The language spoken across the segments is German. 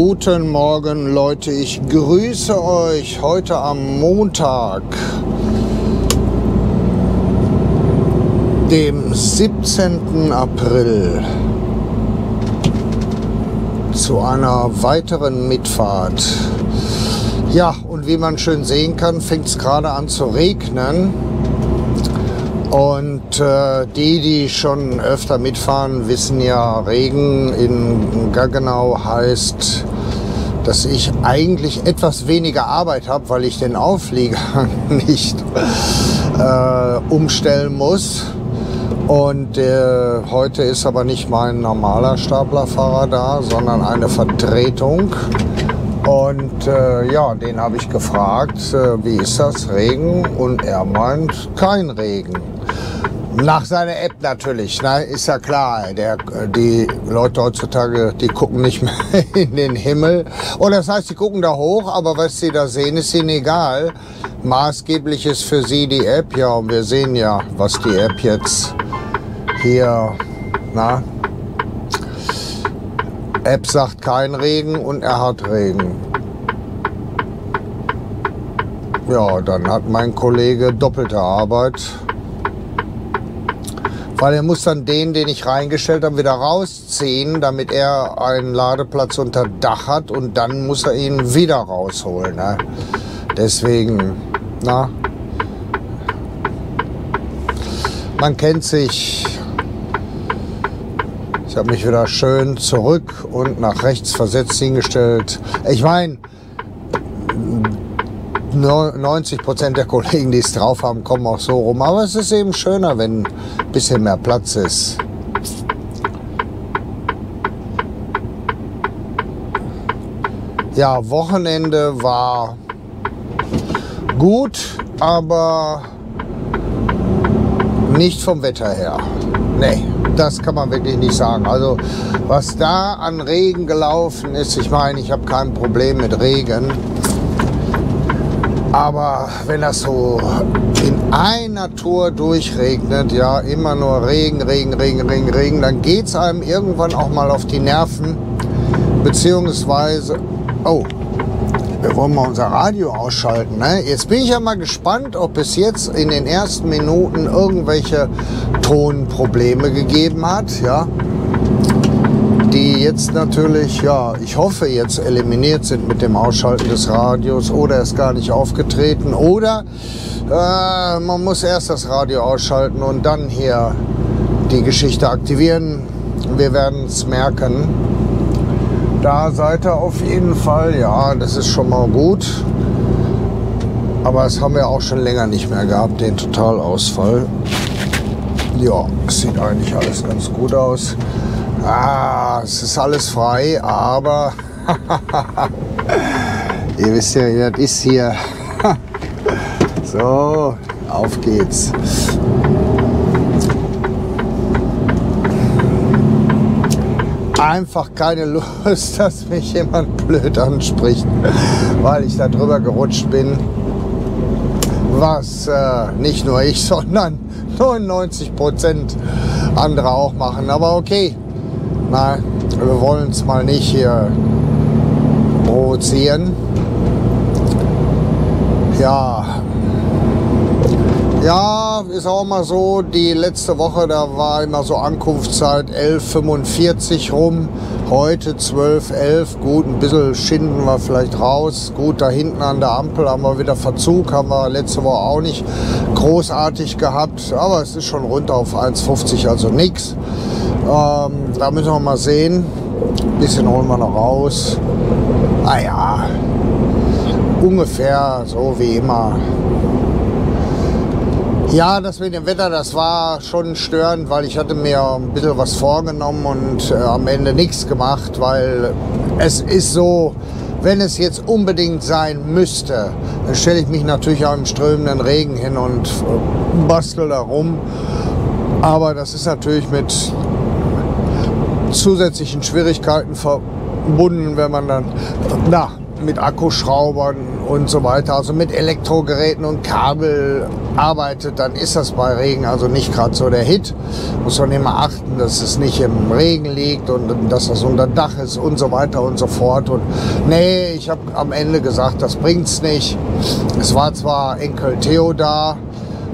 Guten Morgen Leute, ich grüße euch heute am Montag, dem 17. April, zu einer weiteren Mitfahrt. Ja, und wie man schön sehen kann, fängt es gerade an zu regnen. Und äh, die, die schon öfter mitfahren, wissen ja, Regen in Gaggenau heißt, dass ich eigentlich etwas weniger Arbeit habe, weil ich den Auflieger nicht äh, umstellen muss. Und äh, heute ist aber nicht mein normaler Staplerfahrer da, sondern eine Vertretung. Und äh, ja, den habe ich gefragt, äh, wie ist das, Regen? Und er meint, kein Regen. Nach seiner App natürlich, ne? ist ja klar. Der, die Leute heutzutage, die gucken nicht mehr in den Himmel. Oder das heißt, sie gucken da hoch, aber was sie da sehen, ist ihnen egal. Maßgeblich ist für sie die App, ja, und wir sehen ja, was die App jetzt hier, na, App sagt kein Regen und er hat Regen. Ja, dann hat mein Kollege doppelte Arbeit weil er muss dann den, den ich reingestellt habe, wieder rausziehen, damit er einen Ladeplatz unter Dach hat und dann muss er ihn wieder rausholen. Ne? Deswegen, na, man kennt sich. Ich habe mich wieder schön zurück und nach rechts versetzt hingestellt. Ich meine, 90 Prozent der Kollegen, die es drauf haben, kommen auch so rum. Aber es ist eben schöner, wenn ein bisschen mehr Platz ist. Ja, Wochenende war gut, aber nicht vom Wetter her. Nee, das kann man wirklich nicht sagen. Also was da an Regen gelaufen ist, ich meine, ich habe kein Problem mit Regen. Aber wenn das so in einer Tour durchregnet, ja, immer nur Regen, Regen, Regen, Regen, Regen, dann geht es einem irgendwann auch mal auf die Nerven. Beziehungsweise, oh, wir wollen mal unser Radio ausschalten. Ne? Jetzt bin ich ja mal gespannt, ob es jetzt in den ersten Minuten irgendwelche Tonprobleme gegeben hat. Ja? Jetzt natürlich, ja, ich hoffe jetzt eliminiert sind mit dem Ausschalten des Radios oder ist gar nicht aufgetreten oder äh, man muss erst das Radio ausschalten und dann hier die Geschichte aktivieren. Wir werden es merken. Da seid ihr auf jeden Fall, ja, das ist schon mal gut. Aber das haben wir auch schon länger nicht mehr gehabt, den Totalausfall. Ja, sieht eigentlich alles ganz gut aus. Ah, es ist alles frei, aber ihr wisst ja, das ist hier. so, auf geht's. Einfach keine Lust, dass mich jemand blöd anspricht, weil ich da drüber gerutscht bin. Was äh, nicht nur ich, sondern 99 Prozent andere auch machen. Aber okay, Nein, wir wollen es mal nicht hier provozieren. Ja, ja, ist auch mal so, die letzte Woche, da war immer so Ankunftszeit 11.45 rum. Heute 12.11. Gut, ein bisschen schinden wir vielleicht raus. Gut, da hinten an der Ampel haben wir wieder Verzug. Haben wir letzte Woche auch nicht großartig gehabt. Aber es ist schon runter auf 1,50, also nichts. Ähm, da müssen wir mal sehen. Ein bisschen holen wir noch raus. Naja, ungefähr so wie immer. Ja, das mit dem Wetter, das war schon störend, weil ich hatte mir ein bisschen was vorgenommen und äh, am Ende nichts gemacht, weil es ist so, wenn es jetzt unbedingt sein müsste, dann stelle ich mich natürlich auch im strömenden Regen hin und äh, bastel da rum. Aber das ist natürlich mit zusätzlichen Schwierigkeiten verbunden, wenn man dann, na, mit Akkuschraubern und so weiter, also mit Elektrogeräten und Kabel arbeitet, dann ist das bei Regen also nicht gerade so der Hit. Muss man immer achten, dass es nicht im Regen liegt und dass das unter Dach ist und so weiter und so fort. Und nee, ich habe am Ende gesagt, das bringt's nicht. Es war zwar Enkel Theo da,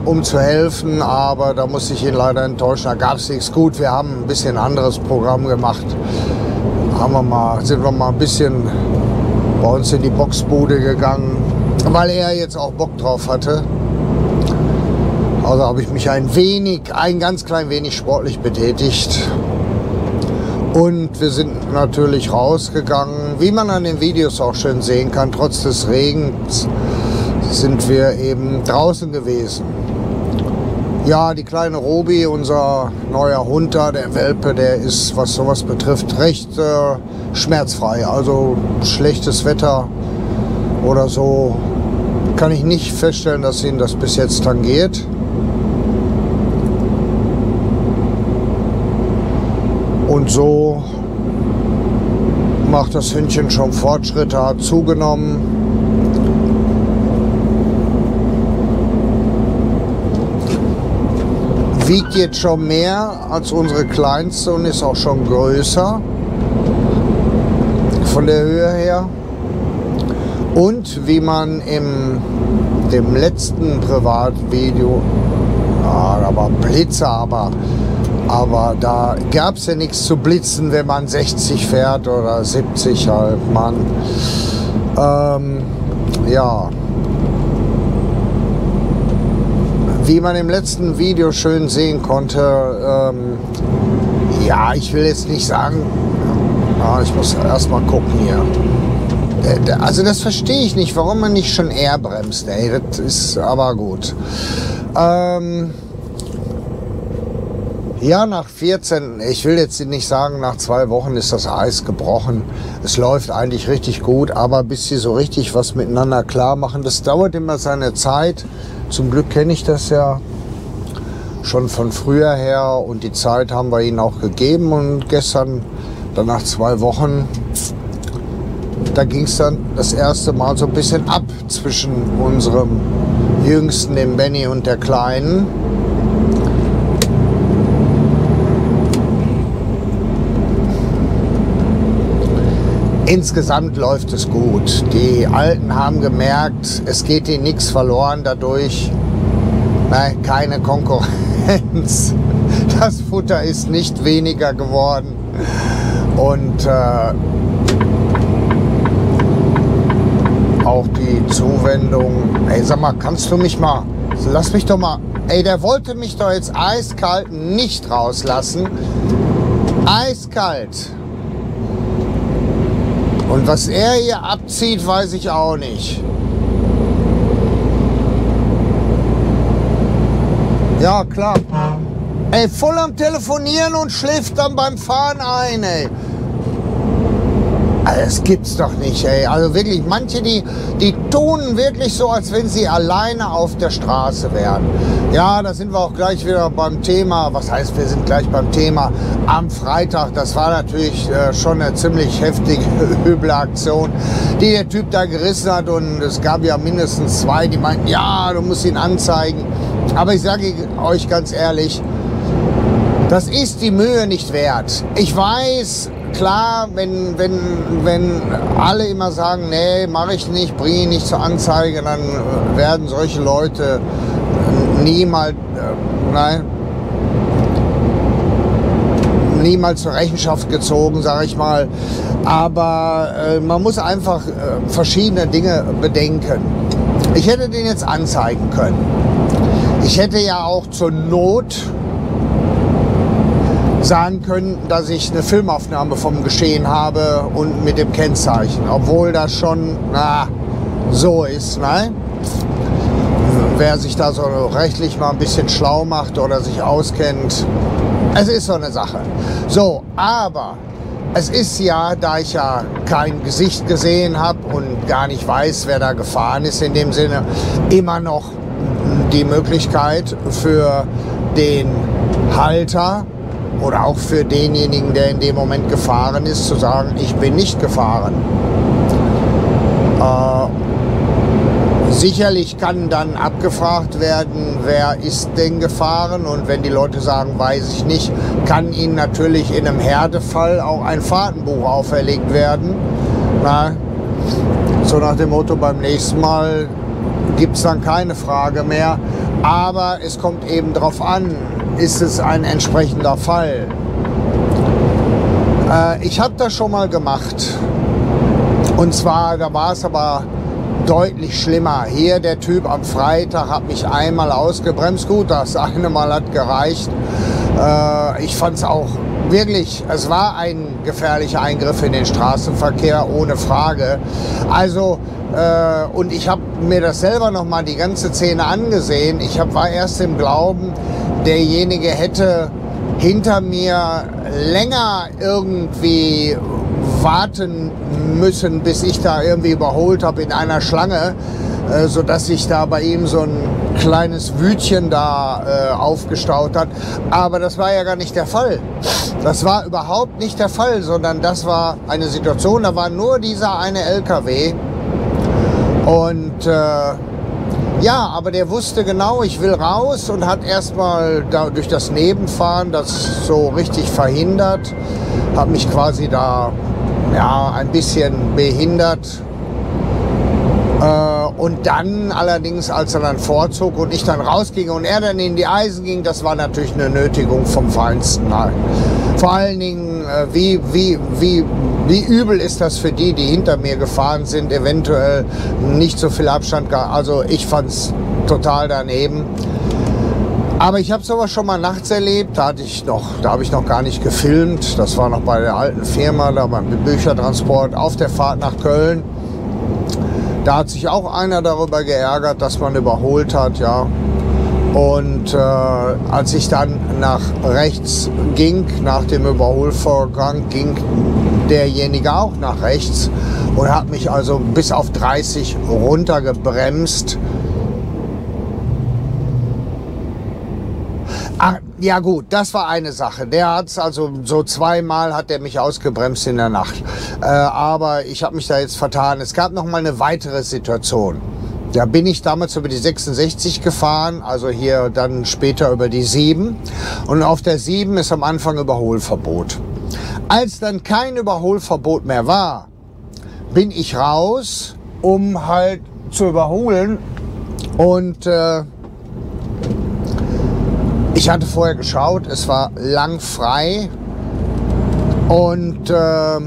um zu helfen, aber da musste ich ihn leider enttäuschen. Da gab es nichts gut. Wir haben ein bisschen anderes Programm gemacht. Haben wir mal, sind wir mal ein bisschen bei uns in die Boxbude gegangen, weil er jetzt auch Bock drauf hatte. Also habe ich mich ein wenig, ein ganz klein wenig sportlich betätigt. Und wir sind natürlich rausgegangen, wie man an den Videos auch schön sehen kann, trotz des Regens sind wir eben draußen gewesen. Ja, die kleine Robi, unser neuer Hund da, der Welpe, der ist, was sowas betrifft, recht äh, schmerzfrei. Also schlechtes Wetter oder so kann ich nicht feststellen, dass ihn das bis jetzt tangiert. Und so macht das Hündchen schon Fortschritte, hat zugenommen. Wiegt jetzt schon mehr als unsere kleinste und ist auch schon größer von der Höhe her. Und wie man im dem letzten Privatvideo, ja, da war Blitzer, aber aber da gab es ja nichts zu blitzen, wenn man 60 fährt oder 70 halt, Mann. Ähm, ja. Wie man im letzten Video schön sehen konnte, ähm, ja, ich will jetzt nicht sagen, ah, ich muss erst mal gucken hier. Also das verstehe ich nicht, warum man nicht schon eher bremst. Ey, das ist aber gut. Ähm, ja, nach 14, ich will jetzt nicht sagen, nach zwei Wochen ist das Eis gebrochen. Es läuft eigentlich richtig gut, aber bis sie so richtig was miteinander klar machen, das dauert immer seine Zeit. Zum Glück kenne ich das ja schon von früher her und die Zeit haben wir ihnen auch gegeben und gestern, dann nach zwei Wochen, da ging es dann das erste Mal so ein bisschen ab zwischen unserem Jüngsten, dem Benny und der Kleinen. Insgesamt läuft es gut. Die Alten haben gemerkt, es geht ihnen nichts verloren dadurch. Nein, keine Konkurrenz. Das Futter ist nicht weniger geworden. Und äh, auch die Zuwendung. Ey, sag mal, kannst du mich mal, lass mich doch mal. Ey, der wollte mich doch jetzt eiskalt nicht rauslassen. Eiskalt. Und was er hier abzieht, weiß ich auch nicht. Ja, klar. Ey, voll am Telefonieren und schläft dann beim Fahren ein, ey. Das gibt's doch nicht, ey. Also wirklich, manche, die, die tun wirklich so, als wenn sie alleine auf der Straße wären. Ja, da sind wir auch gleich wieder beim Thema. Was heißt, wir sind gleich beim Thema am Freitag. Das war natürlich äh, schon eine ziemlich heftige, üble Aktion, die der Typ da gerissen hat. Und es gab ja mindestens zwei, die meinten, ja, du musst ihn anzeigen. Aber ich sage euch ganz ehrlich, das ist die Mühe nicht wert. Ich weiß, klar, wenn, wenn, wenn alle immer sagen, nee, mache ich nicht, bringe ich nicht zur Anzeige, dann werden solche Leute niemals, äh, nein, niemals zur Rechenschaft gezogen, sage ich mal. Aber äh, man muss einfach äh, verschiedene Dinge bedenken. Ich hätte den jetzt anzeigen können. Ich hätte ja auch zur Not sagen können, dass ich eine Filmaufnahme vom Geschehen habe und mit dem Kennzeichen, obwohl das schon na, so ist. Ne? Wer sich da so rechtlich mal ein bisschen schlau macht oder sich auskennt, es ist so eine Sache. So, aber es ist ja, da ich ja kein Gesicht gesehen habe und gar nicht weiß, wer da gefahren ist in dem Sinne, immer noch die Möglichkeit für den Halter oder auch für denjenigen, der in dem Moment gefahren ist, zu sagen, ich bin nicht gefahren. Äh, sicherlich kann dann abgefragt werden, wer ist denn gefahren und wenn die Leute sagen, weiß ich nicht, kann ihnen natürlich in einem Herdefall auch ein Fahrtenbuch auferlegt werden. Na, so nach dem Motto, beim nächsten Mal gibt es dann keine Frage mehr. Aber es kommt eben darauf an, ist es ein entsprechender Fall. Äh, ich habe das schon mal gemacht. Und zwar, da war es aber deutlich schlimmer. Hier der Typ am Freitag hat mich einmal ausgebremst. Gut, das eine Mal hat gereicht. Äh, ich fand es auch wirklich, es war ein gefährlicher Eingriff in den Straßenverkehr, ohne Frage. Also, äh, und ich habe mir das selber noch mal die ganze Szene angesehen. Ich hab, war erst im Glauben, derjenige hätte hinter mir länger irgendwie warten müssen, bis ich da irgendwie überholt habe in einer Schlange, äh, sodass sich da bei ihm so ein kleines Wütchen da äh, aufgestaut hat. Aber das war ja gar nicht der Fall. Das war überhaupt nicht der Fall, sondern das war eine Situation, da war nur dieser eine LKW und äh, ja, aber der wusste genau, ich will raus und hat erstmal da durch das Nebenfahren das so richtig verhindert, hat mich quasi da ja, ein bisschen behindert. Äh, und dann allerdings, als er dann vorzog und ich dann rausging und er dann in die Eisen ging, das war natürlich eine Nötigung vom Feinsten. Vor allen Dingen, äh, wie, wie, wie, wie übel ist das für die, die hinter mir gefahren sind, eventuell nicht so viel Abstand. Also ich fand es total daneben. Aber ich habe sowas schon mal nachts erlebt. Da da habe ich noch gar nicht gefilmt. Das war noch bei der alten Firma, da beim Büchertransport auf der Fahrt nach Köln. Da hat sich auch einer darüber geärgert, dass man überholt hat, ja. Und äh, als ich dann nach rechts ging, nach dem Überholvorgang, ging derjenige auch nach rechts und hat mich also bis auf 30 runtergebremst. Ach, ja gut, das war eine Sache. Der hat also so zweimal hat er mich ausgebremst in der Nacht. Äh, aber ich habe mich da jetzt vertan. Es gab noch mal eine weitere Situation. Da bin ich damals über die 66 gefahren, also hier dann später über die 7. Und auf der 7 ist am Anfang Überholverbot. Als dann kein Überholverbot mehr war, bin ich raus, um halt zu überholen. Und äh, ich hatte vorher geschaut, es war lang frei. Und äh,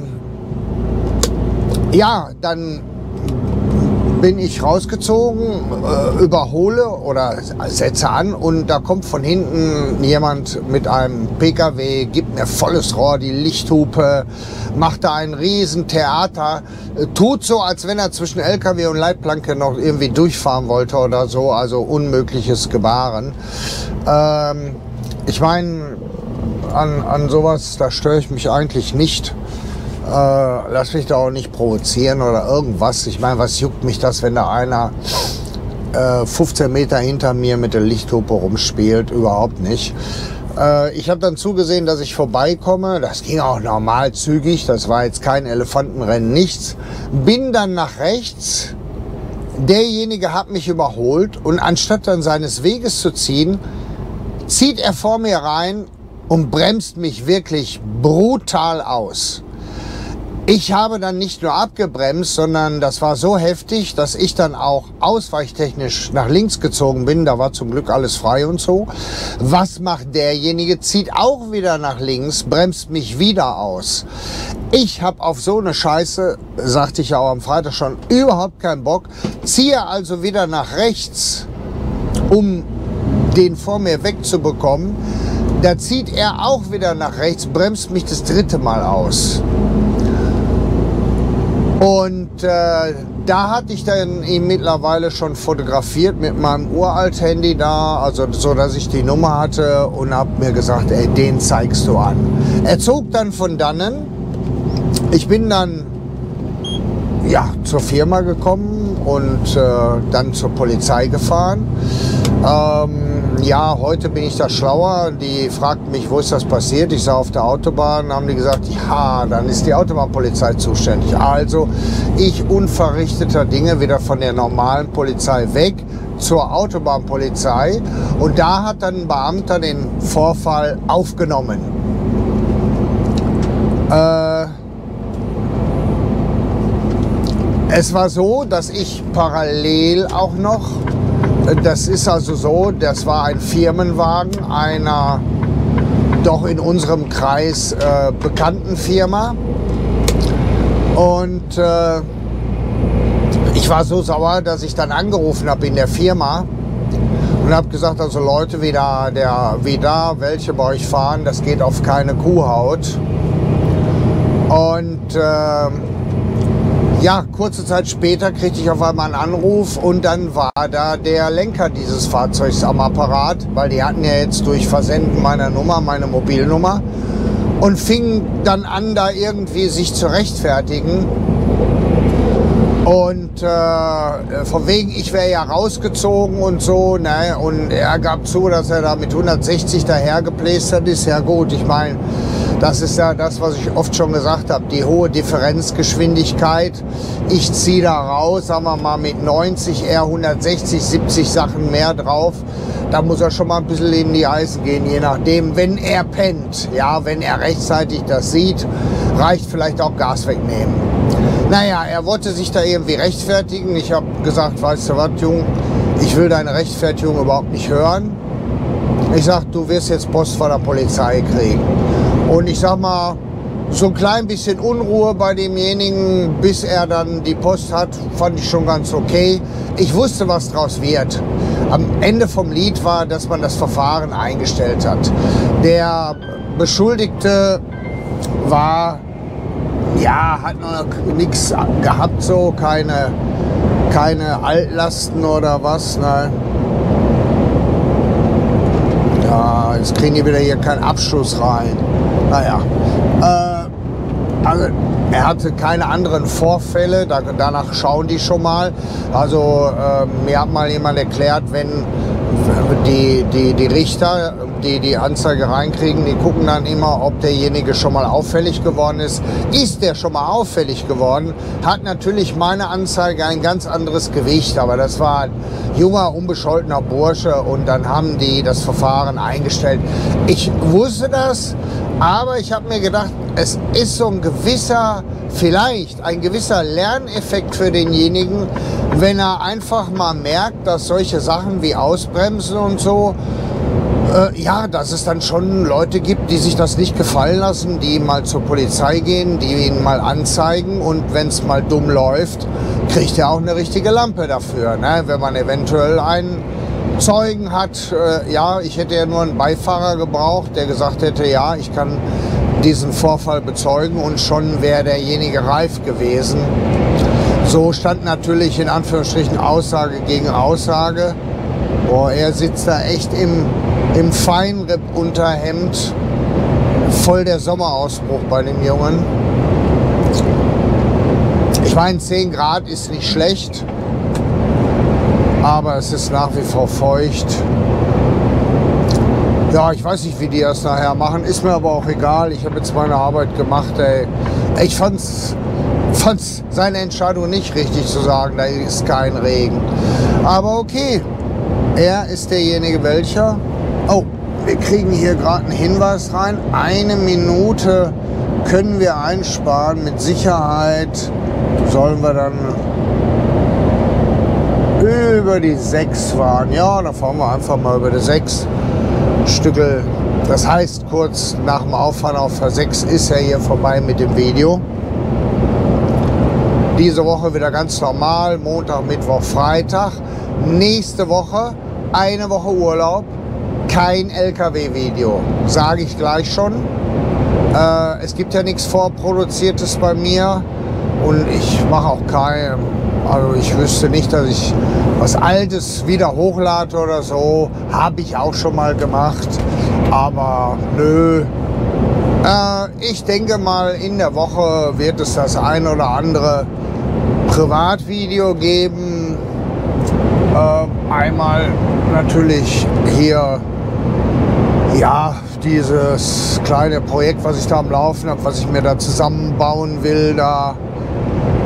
ja, dann bin ich rausgezogen, äh, überhole oder setze an und da kommt von hinten jemand mit einem PKW, gibt mir volles Rohr, die Lichthupe, macht da ein Riesentheater, äh, tut so, als wenn er zwischen LKW und Leitplanke noch irgendwie durchfahren wollte oder so, also unmögliches Gebaren. Ähm, ich meine, an, an sowas, da störe ich mich eigentlich nicht. Äh, lass mich da auch nicht provozieren oder irgendwas. Ich meine, was juckt mich das, wenn da einer äh, 15 Meter hinter mir mit der Lichthupe rumspielt? Überhaupt nicht. Äh, ich habe dann zugesehen, dass ich vorbeikomme. Das ging auch normal zügig. Das war jetzt kein Elefantenrennen, nichts. Bin dann nach rechts. Derjenige hat mich überholt und anstatt dann seines Weges zu ziehen, zieht er vor mir rein und bremst mich wirklich brutal aus. Ich habe dann nicht nur abgebremst, sondern das war so heftig, dass ich dann auch ausweichtechnisch nach links gezogen bin. Da war zum Glück alles frei und so. Was macht derjenige? Zieht auch wieder nach links, bremst mich wieder aus. Ich habe auf so eine Scheiße, sagte ich ja auch am Freitag schon, überhaupt keinen Bock. Ziehe also wieder nach rechts, um den vor mir wegzubekommen. Da zieht er auch wieder nach rechts, bremst mich das dritte Mal aus. Und äh, da hatte ich dann ihn mittlerweile schon fotografiert mit meinem Uralt-Handy da, also so, dass ich die Nummer hatte und habe mir gesagt, ey, den zeigst du an. Er zog dann von dannen. Ich bin dann ja, zur Firma gekommen und äh, dann zur Polizei gefahren. Ähm, ja, heute bin ich da schlauer. Die fragten mich, wo ist das passiert? Ich sah auf der Autobahn, haben die gesagt, ja, dann ist die Autobahnpolizei zuständig. Also ich unverrichteter Dinge wieder von der normalen Polizei weg zur Autobahnpolizei und da hat dann ein Beamter den Vorfall aufgenommen. Äh, es war so, dass ich parallel auch noch das ist also so, das war ein Firmenwagen einer doch in unserem Kreis äh, bekannten Firma. Und äh, ich war so sauer, dass ich dann angerufen habe in der Firma und habe gesagt, also Leute, wie da, der, wie da welche bei euch fahren, das geht auf keine Kuhhaut. Und äh, ja, kurze Zeit später kriegte ich auf einmal einen Anruf und dann war da der Lenker dieses Fahrzeugs am Apparat, weil die hatten ja jetzt durch Versenden meiner Nummer, meine Mobilnummer und fing dann an, da irgendwie sich zu rechtfertigen. Und äh, von wegen, ich wäre ja rausgezogen und so. Ne? Und er gab zu, dass er da mit 160 dahergeplästert ist. Ja gut, ich meine, das ist ja das, was ich oft schon gesagt habe, die hohe Differenzgeschwindigkeit. Ich ziehe da raus, sagen wir mal mit 90, eher 160, 70 Sachen mehr drauf. Da muss er schon mal ein bisschen in die Eisen gehen, je nachdem, wenn er pennt. Ja, wenn er rechtzeitig das sieht, reicht vielleicht auch Gas wegnehmen. Naja, er wollte sich da irgendwie rechtfertigen. Ich habe gesagt, weißt du was, Jung, ich will deine Rechtfertigung überhaupt nicht hören. Ich sag, du wirst jetzt Post von der Polizei kriegen. Und ich sag mal, so ein klein bisschen Unruhe bei demjenigen, bis er dann die Post hat, fand ich schon ganz okay. Ich wusste, was draus wird. Am Ende vom Lied war, dass man das Verfahren eingestellt hat. Der Beschuldigte war, ja, hat noch nichts gehabt, so keine, keine Altlasten oder was. Nein. Ja, jetzt kriegen die wieder hier keinen Abschluss rein. Naja, äh, also er hatte keine anderen Vorfälle, da, danach schauen die schon mal. Also äh, mir hat mal jemand erklärt, wenn die, die, die Richter, die die Anzeige reinkriegen, die gucken dann immer, ob derjenige schon mal auffällig geworden ist. Ist der schon mal auffällig geworden, hat natürlich meine Anzeige ein ganz anderes Gewicht. Aber das war ein junger, unbescholtener Bursche und dann haben die das Verfahren eingestellt. Ich wusste das, aber ich habe mir gedacht, es ist so ein gewisser, vielleicht ein gewisser Lerneffekt für denjenigen, wenn er einfach mal merkt, dass solche Sachen wie Ausbremsen und so, äh, ja, dass es dann schon Leute gibt, die sich das nicht gefallen lassen, die mal zur Polizei gehen, die ihn mal anzeigen und wenn es mal dumm läuft, kriegt er auch eine richtige Lampe dafür. Ne? Wenn man eventuell einen Zeugen hat, äh, ja, ich hätte ja nur einen Beifahrer gebraucht, der gesagt hätte, ja, ich kann diesen Vorfall bezeugen und schon wäre derjenige reif gewesen. So stand natürlich in Anführungsstrichen Aussage gegen Aussage. Boah, er sitzt da echt im, im Feinripp-Unterhemd. Voll der Sommerausbruch bei dem Jungen. Ich meine, 10 Grad ist nicht schlecht, aber es ist nach wie vor feucht. Ja, ich weiß nicht, wie die das nachher machen, ist mir aber auch egal. Ich habe jetzt meine Arbeit gemacht. Ey. Ich fand's fand seine Entscheidung nicht richtig zu sagen, da ist kein Regen. Aber okay, er ist derjenige welcher. Oh, wir kriegen hier gerade einen Hinweis rein. Eine Minute können wir einsparen. Mit Sicherheit sollen wir dann über die 6 fahren. Ja, dann fahren wir einfach mal über die 6 Stückel. Das heißt, kurz nach dem Auffahren auf der 6 ist er hier vorbei mit dem Video. Diese Woche wieder ganz normal, Montag, Mittwoch, Freitag. Nächste Woche eine Woche Urlaub, kein LKW-Video, sage ich gleich schon. Äh, es gibt ja nichts Vorproduziertes bei mir und ich mache auch kein, also ich wüsste nicht, dass ich was Altes wieder hochlade oder so. Habe ich auch schon mal gemacht, aber nö. Äh, ich denke mal, in der Woche wird es das ein oder andere Privatvideo geben. Äh, einmal natürlich hier, ja, dieses kleine Projekt, was ich da am Laufen habe, was ich mir da zusammenbauen will, da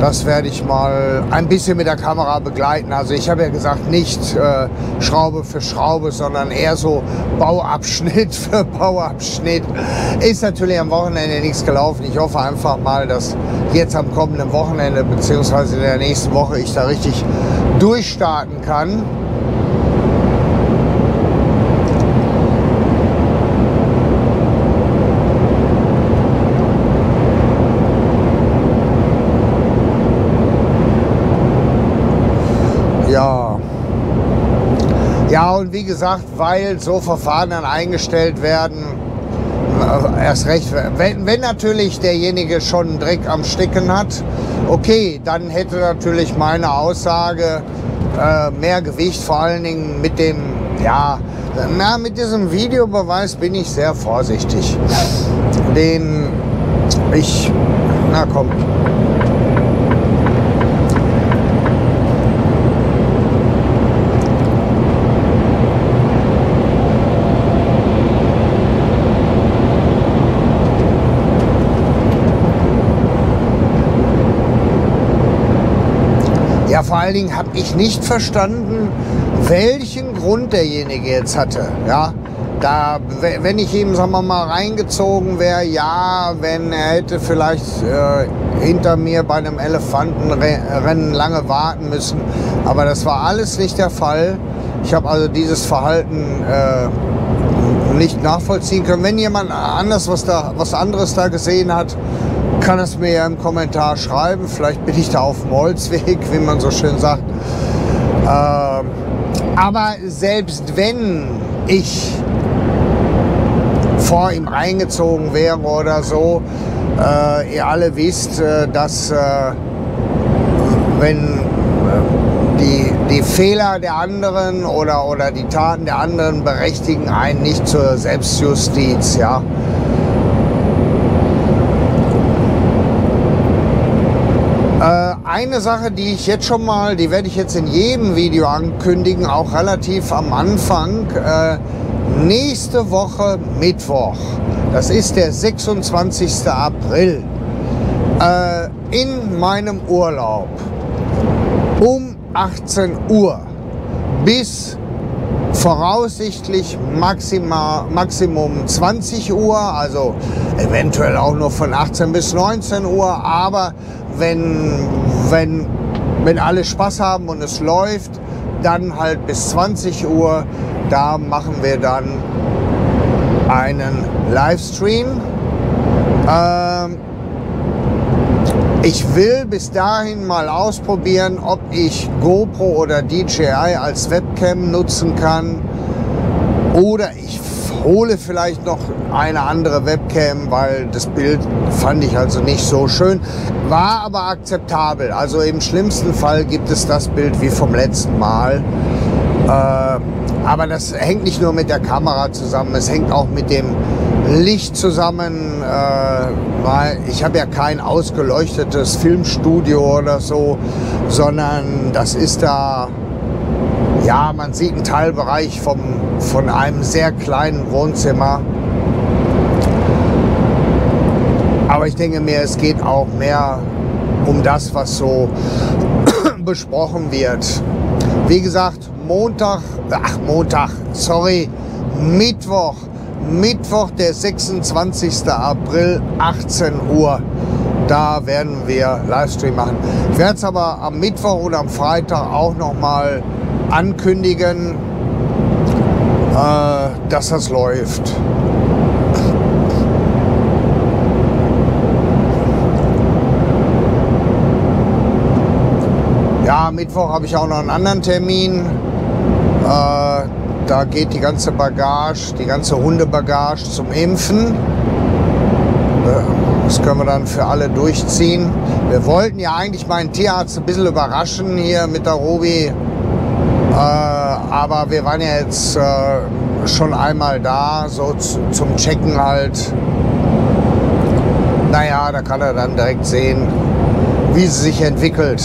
das werde ich mal ein bisschen mit der Kamera begleiten. Also ich habe ja gesagt, nicht äh, Schraube für Schraube, sondern eher so Bauabschnitt für Bauabschnitt. Ist natürlich am Wochenende nichts gelaufen. Ich hoffe einfach mal, dass jetzt am kommenden Wochenende beziehungsweise in der nächsten Woche ich da richtig durchstarten kann. Ja, und wie gesagt, weil so Verfahren dann eingestellt werden, äh, erst recht, wenn, wenn natürlich derjenige schon Dreck am Sticken hat, okay, dann hätte natürlich meine Aussage äh, mehr Gewicht, vor allen Dingen mit dem, ja, na, mit diesem Videobeweis bin ich sehr vorsichtig. Den ich, na komm, vor allen Dingen habe ich nicht verstanden, welchen Grund derjenige jetzt hatte. Ja, da, wenn ich ihm, sagen wir mal, reingezogen wäre, ja, wenn er hätte vielleicht äh, hinter mir bei einem Elefantenrennen lange warten müssen. Aber das war alles nicht der Fall. Ich habe also dieses Verhalten äh, nicht nachvollziehen können. Wenn jemand anders was, da, was anderes da gesehen hat, kann es mir ja im Kommentar schreiben. Vielleicht bin ich da auf dem Holzweg, wie man so schön sagt. Ähm, aber selbst wenn ich vor ihm reingezogen wäre oder so, äh, ihr alle wisst, äh, dass äh, wenn äh, die, die Fehler der anderen oder, oder die Taten der anderen berechtigen einen nicht zur Selbstjustiz. Ja? Eine Sache, die ich jetzt schon mal, die werde ich jetzt in jedem Video ankündigen, auch relativ am Anfang. Äh, nächste Woche Mittwoch, das ist der 26. April, äh, in meinem Urlaub. Um 18 Uhr. Bis voraussichtlich maximal, Maximum 20 Uhr, also eventuell auch nur von 18 bis 19 Uhr, aber wenn, wenn, wenn alle Spaß haben und es läuft, dann halt bis 20 Uhr, da machen wir dann einen Livestream. Ähm, ich will bis dahin mal ausprobieren, ob ich GoPro oder DJI als Webcam nutzen kann. Oder ich hole vielleicht noch eine andere Webcam, weil das Bild fand ich also nicht so schön. War aber akzeptabel. Also im schlimmsten Fall gibt es das Bild wie vom letzten Mal. Äh, aber das hängt nicht nur mit der Kamera zusammen, es hängt auch mit dem Licht zusammen, äh, weil ich habe ja kein ausgeleuchtetes Filmstudio oder so, sondern das ist da ja, man sieht einen Teilbereich vom, von einem sehr kleinen Wohnzimmer. Aber ich denke mir, es geht auch mehr um das, was so besprochen wird. Wie gesagt, Montag, ach Montag, sorry, Mittwoch, Mittwoch, der 26. April, 18 Uhr. Da werden wir Livestream machen. Ich werde es aber am Mittwoch oder am Freitag auch noch mal ankündigen, äh, dass das läuft. Ja, Mittwoch habe ich auch noch einen anderen Termin. Äh, da geht die ganze Bagage, die ganze Hundebagage zum Impfen. Äh, das können wir dann für alle durchziehen. Wir wollten ja eigentlich meinen Tierarzt ein bisschen überraschen hier mit der Robi. Äh, aber wir waren ja jetzt äh, schon einmal da, so zum Checken halt. Naja, da kann er dann direkt sehen, wie sie sich entwickelt.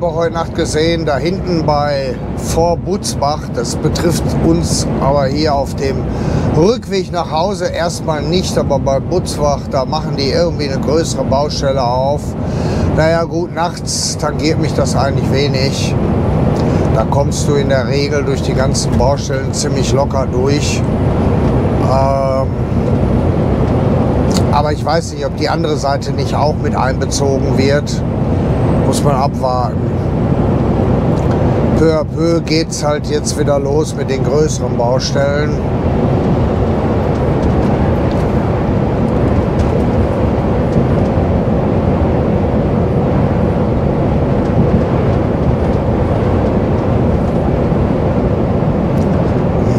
Habe heute Nacht gesehen, da hinten bei vor Butzbach, das betrifft uns aber hier auf dem Rückweg nach Hause erstmal nicht, aber bei Butzbach, da machen die irgendwie eine größere Baustelle auf. Naja gut, nachts tangiert mich das eigentlich wenig. Da kommst du in der Regel durch die ganzen Baustellen ziemlich locker durch. Ähm, aber ich weiß nicht, ob die andere Seite nicht auch mit einbezogen wird muss man abwarten. Peu à peu geht es halt jetzt wieder los mit den größeren Baustellen.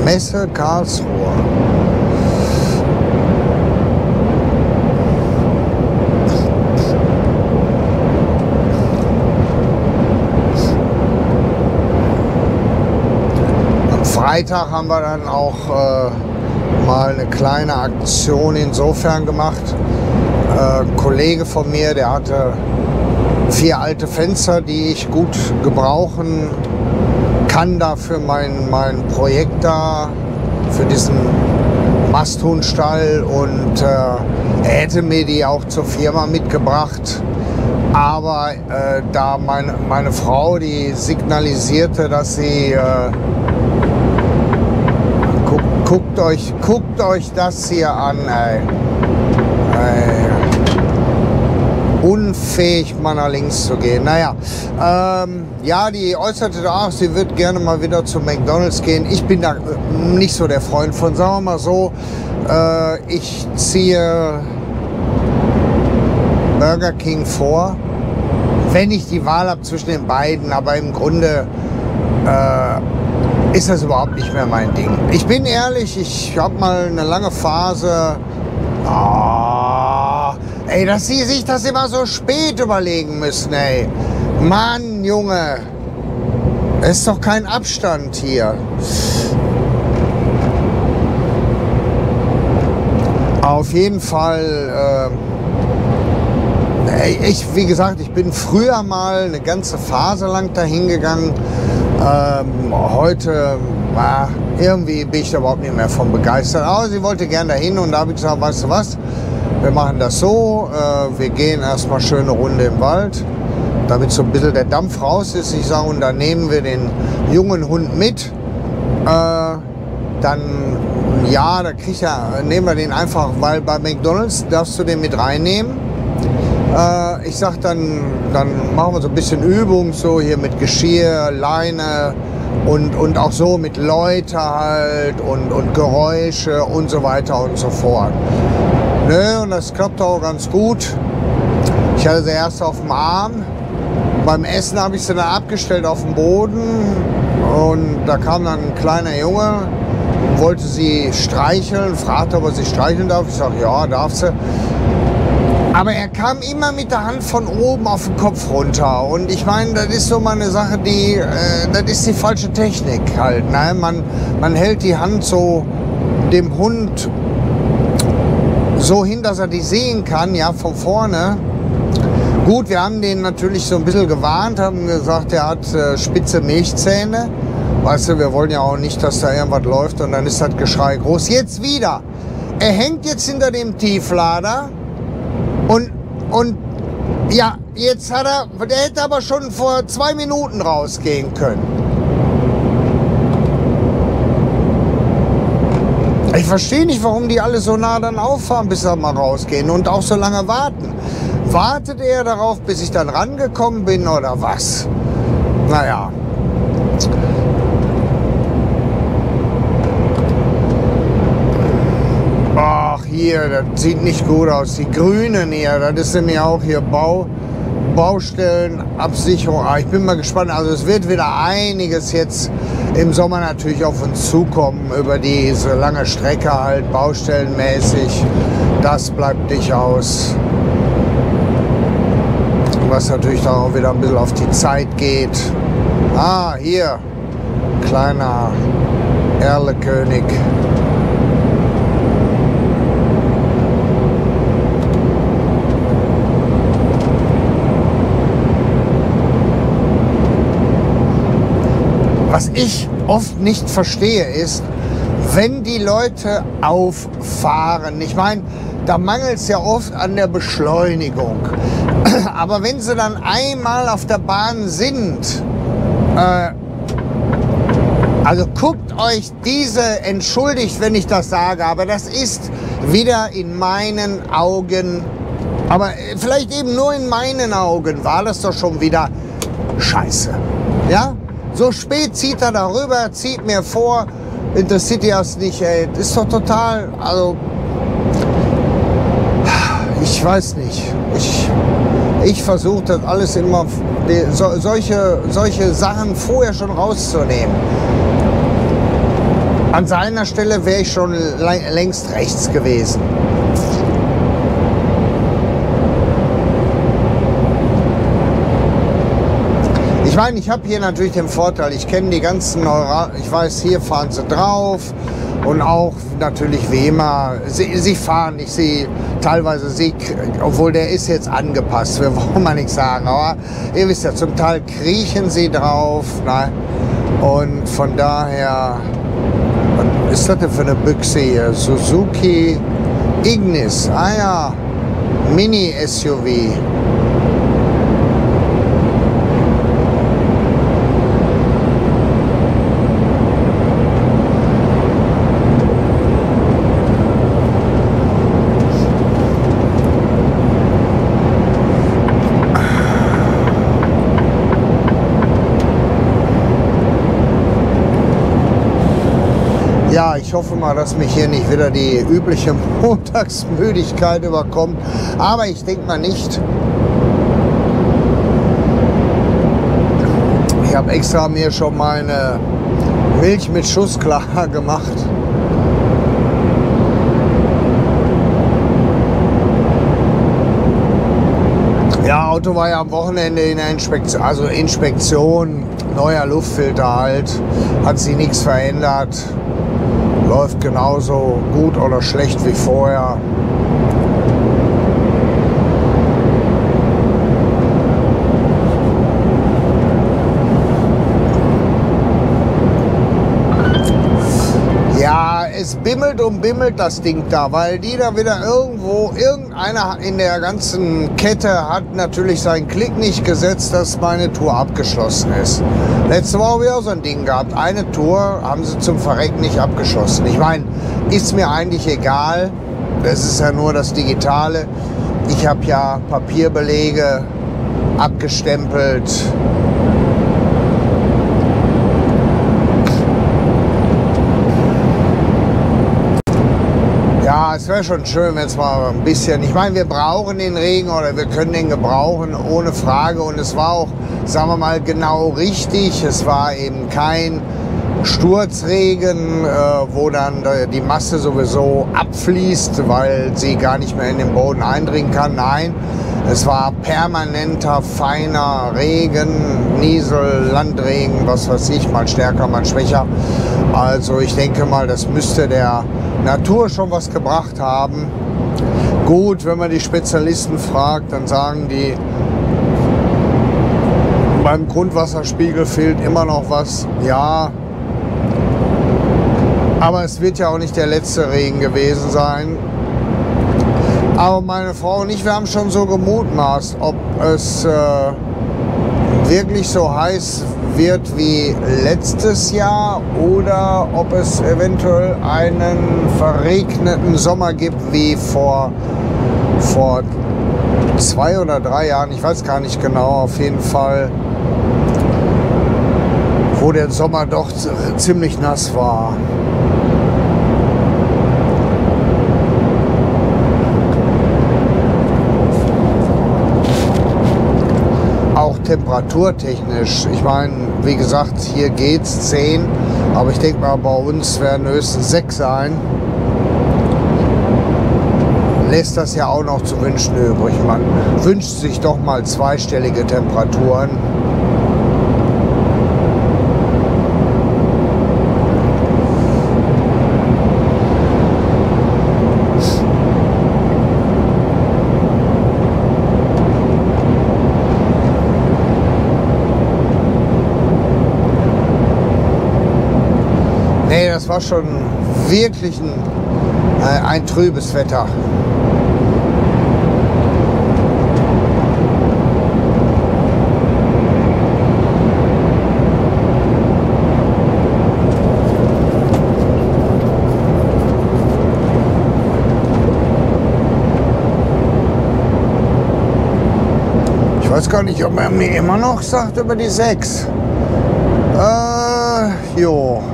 Messe Karlsruhe. Freitag haben wir dann auch äh, mal eine kleine Aktion insofern gemacht. Äh, ein Kollege von mir, der hatte vier alte Fenster, die ich gut gebrauchen kann da für mein, mein Projekt da, für diesen Masthuhnstall und äh, er hätte mir die auch zur Firma mitgebracht. Aber äh, da meine, meine Frau, die signalisierte, dass sie äh, Guckt euch, guckt euch das hier an, ey. ey. Unfähig, mal nach links zu gehen. Naja, ähm, ja, die äußerte auch, sie wird gerne mal wieder zu McDonalds gehen. Ich bin da nicht so der Freund von, sagen wir mal so, äh, ich ziehe Burger King vor, wenn ich die Wahl habe zwischen den beiden, aber im Grunde äh, ist das überhaupt nicht mehr mein Ding. Ich bin ehrlich, ich habe mal eine lange Phase. Oh, ey, dass sie sich das immer so spät überlegen müssen, ey. Mann, Junge. Es ist doch kein Abstand hier. Auf jeden Fall. Äh, ich, wie gesagt, ich bin früher mal eine ganze Phase lang dahin gegangen ähm, heute, äh, irgendwie bin ich da überhaupt nicht mehr von begeistert. Aber sie wollte gerne dahin und da habe ich gesagt, weißt du was, wir machen das so, äh, wir gehen erstmal schöne Runde im Wald, damit so ein bisschen der Dampf raus ist. Ich sage, und dann nehmen wir den jungen Hund mit. Äh, dann, ja, da krieg ja, nehmen wir den einfach, weil bei McDonalds darfst du den mit reinnehmen äh, ich sag dann, dann machen wir so ein bisschen Übung, so hier mit Geschirr, Leine und, und auch so mit Leute halt und, und Geräusche und so weiter und so fort. Ne, und das klappt auch ganz gut. Ich hatte sie erst auf dem Arm. Beim Essen habe ich sie dann abgestellt auf dem Boden und da kam dann ein kleiner Junge, wollte sie streicheln, fragte, ob er sie streicheln darf. Ich sage, ja, darf sie. Aber er kam immer mit der Hand von oben auf den Kopf runter. Und ich meine, das ist so mal eine Sache, die, äh, das ist die falsche Technik halt. Ne? Man, man hält die Hand so dem Hund so hin, dass er die sehen kann, ja, von vorne. Gut, wir haben den natürlich so ein bisschen gewarnt, haben gesagt, er hat äh, spitze Milchzähne. Weißt du, wir wollen ja auch nicht, dass da irgendwas läuft und dann ist das Geschrei groß. Jetzt wieder. Er hängt jetzt hinter dem Tieflader und, und ja, jetzt hat er, der hätte aber schon vor zwei Minuten rausgehen können. Ich verstehe nicht, warum die alle so nah dann auffahren, bis sie mal rausgehen und auch so lange warten. Wartet er darauf, bis ich dann rangekommen bin oder was? Naja. Hier, das sieht nicht gut aus. Die Grünen hier, das ist nämlich auch hier Bau, Baustellenabsicherung. Aber ah, ich bin mal gespannt. Also es wird wieder einiges jetzt im Sommer natürlich auf uns zukommen über diese lange Strecke halt baustellenmäßig. Das bleibt nicht aus. Was natürlich dann auch wieder ein bisschen auf die Zeit geht. Ah, hier, kleiner Erlekönig. Was ich oft nicht verstehe, ist, wenn die Leute auffahren. Ich meine, da mangelt es ja oft an der Beschleunigung. Aber wenn sie dann einmal auf der Bahn sind, äh, also guckt euch diese, entschuldigt, wenn ich das sage, aber das ist wieder in meinen Augen, aber vielleicht eben nur in meinen Augen, war das doch schon wieder scheiße. Ja? So spät zieht er darüber, zieht mir vor, interessiert ihr das nicht, ey. Das ist doch total, also, ich weiß nicht. Ich, ich versuche das alles immer, so, solche, solche Sachen vorher schon rauszunehmen. An seiner Stelle wäre ich schon längst rechts gewesen. Meine, ich habe hier natürlich den Vorteil, ich kenne die ganzen Neura ich weiß, hier fahren sie drauf und auch natürlich wie immer, sie, sie fahren, ich sehe teilweise Sieg, obwohl der ist jetzt angepasst, wir wollen mal nichts sagen, aber ihr wisst ja, zum Teil kriechen sie drauf ne? und von daher was ist das denn für eine Büchse hier? Suzuki Ignis. Ah ja, Mini-SUV. Ich hoffe mal, dass mich hier nicht wieder die übliche Montagsmüdigkeit überkommt. Aber ich denke mal nicht. Ich habe extra mir schon meine Milch mit Schuss klar gemacht. Ja, Auto war ja am Wochenende in der Inspektion, also Inspektion, neuer Luftfilter halt, hat sich nichts verändert läuft genauso gut oder schlecht wie vorher. Ja, es bimmelt und bimmelt das Ding da, weil die da wieder irgendwo, irgendeiner in der ganzen Kette hat natürlich seinen Klick nicht gesetzt, dass meine Tour abgeschlossen ist. Letzte Woche habe ich auch so ein Ding gehabt. Eine Tour haben sie zum Verrecken nicht abgeschossen. Ich meine, ist mir eigentlich egal. Das ist ja nur das Digitale. Ich habe ja Papierbelege abgestempelt. Ja, es wäre schon schön, wenn es mal ein bisschen. Ich meine, wir brauchen den Regen oder wir können den gebrauchen, ohne Frage. Und es war auch sagen wir mal, genau richtig. Es war eben kein Sturzregen, äh, wo dann die Masse sowieso abfließt, weil sie gar nicht mehr in den Boden eindringen kann. Nein, es war permanenter, feiner Regen, Niesel, Landregen, was weiß ich, mal stärker, mal schwächer. Also ich denke mal, das müsste der Natur schon was gebracht haben. Gut, wenn man die Spezialisten fragt, dann sagen die, beim Grundwasserspiegel fehlt immer noch was. Ja, aber es wird ja auch nicht der letzte Regen gewesen sein. Aber meine Frau und ich, wir haben schon so gemutmaßt, ob es äh, wirklich so heiß wird wie letztes Jahr oder ob es eventuell einen verregneten Sommer gibt wie vor, vor zwei oder drei Jahren. Ich weiß gar nicht genau. Auf jeden Fall wo der Sommer doch ziemlich nass war. Auch temperaturtechnisch. Ich meine, wie gesagt, hier geht es 10, aber ich denke mal, bei uns werden höchstens 6 sein. Lässt das ja auch noch zu wünschen übrig. Man wünscht sich doch mal zweistellige Temperaturen. war schon wirklich ein, äh, ein trübes Wetter. Ich weiß gar nicht, ob er mir immer noch sagt über die 6. Äh, jo.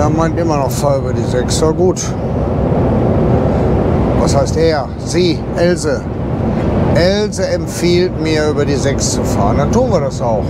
Er meint immer noch voll über die 6. Ja, gut. Was heißt er? Sie, Else. Else empfiehlt mir, über die 6 zu fahren. Dann tun wir das auch.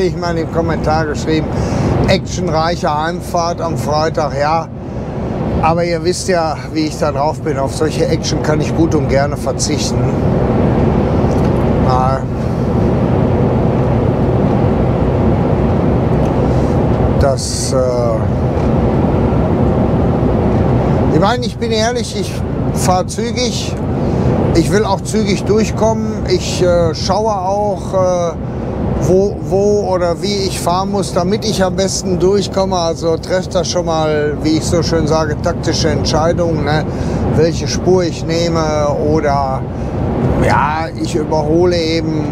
Hatte ich mal in den Kommentar geschrieben, actionreiche Heimfahrt am Freitag, ja. Aber ihr wisst ja, wie ich da drauf bin. Auf solche Action kann ich gut und gerne verzichten. Na, das. Äh ich meine, ich bin ehrlich, ich fahre zügig. Ich will auch zügig durchkommen. Ich äh, schaue auch. Äh, wo, wo oder wie ich fahren muss, damit ich am besten durchkomme. Also trefft das schon mal, wie ich so schön sage, taktische Entscheidungen, ne? welche Spur ich nehme oder ja, ich überhole eben